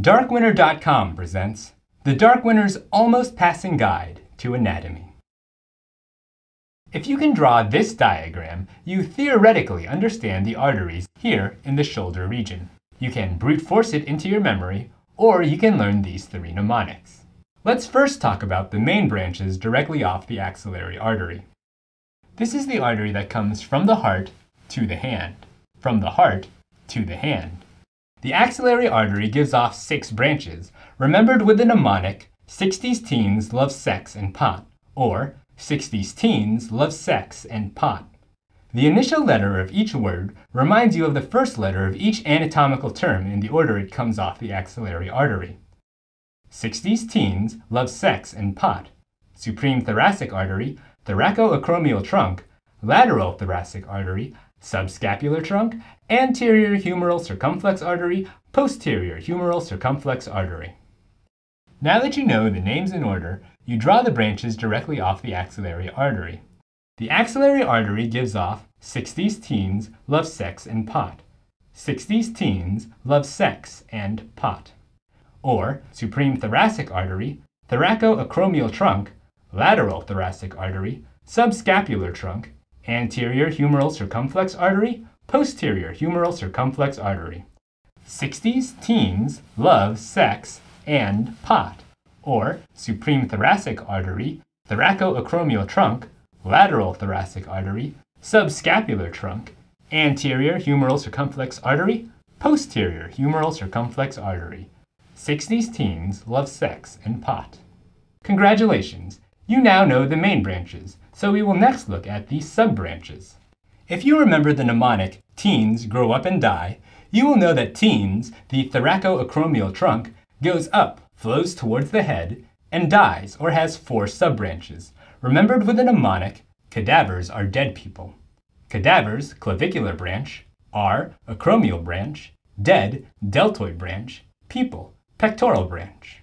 Darkwinner.com presents The Dark Winner's Almost Passing Guide to Anatomy. If you can draw this diagram, you theoretically understand the arteries here in the shoulder region. You can brute force it into your memory, or you can learn these three mnemonics. Let's first talk about the main branches directly off the axillary artery. This is the artery that comes from the heart to the hand, from the heart to the hand. The axillary artery gives off six branches, remembered with the mnemonic 60s teens love sex and pot, or 60s teens love sex and pot. The initial letter of each word reminds you of the first letter of each anatomical term in the order it comes off the axillary artery. 60s teens love sex and pot. Supreme thoracic artery, thoracoacromial trunk, lateral thoracic artery, subscapular trunk, anterior humeral circumflex artery, posterior humeral circumflex artery. Now that you know the names in order, you draw the branches directly off the axillary artery. The axillary artery gives off 60s teens love sex and pot. 60s teens love sex and pot. Or supreme thoracic artery, thoracoacromial trunk, lateral thoracic artery, subscapular trunk, anterior humeral circumflex artery, posterior humeral circumflex artery. 60s teens love sex and pot, or supreme thoracic artery, thoracoacromial trunk, lateral thoracic artery, subscapular trunk, anterior humeral circumflex artery, posterior humeral circumflex artery. 60s teens love sex and pot. Congratulations! You now know the main branches, so we will next look at the sub-branches. If you remember the mnemonic, teens grow up and die, you will know that teens, the thoracoacromial trunk, goes up, flows towards the head, and dies or has four sub-branches. Remembered with the mnemonic, cadavers are dead people. Cadavers, clavicular branch, are acromial branch, dead, deltoid branch, people, pectoral branch.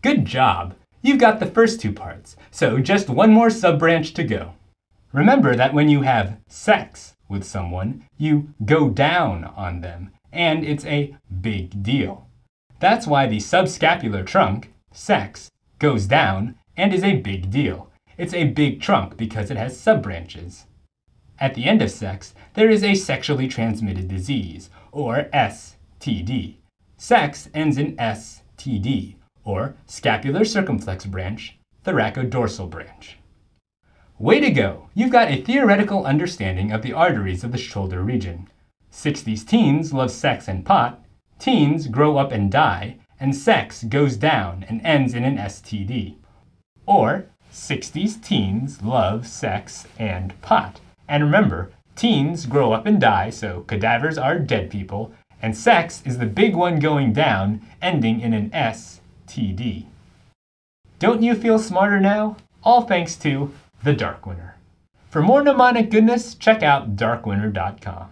Good job! You've got the first two parts, so just one more sub-branch to go. Remember that when you have sex with someone, you go down on them, and it's a big deal. That's why the subscapular trunk, sex, goes down and is a big deal. It's a big trunk because it has sub-branches. At the end of sex, there is a sexually transmitted disease, or STD. Sex ends in STD, or scapular circumflex branch, thoracodorsal branch. Way to go! You've got a theoretical understanding of the arteries of the shoulder region. 60s teens love sex and pot, teens grow up and die, and sex goes down and ends in an STD. Or 60s teens love sex and pot. And remember, teens grow up and die, so cadavers are dead people, and sex is the big one going down, ending in an S TD. Don't you feel smarter now? All thanks to the Dark Winner. For more mnemonic goodness, check out darkwinner.com.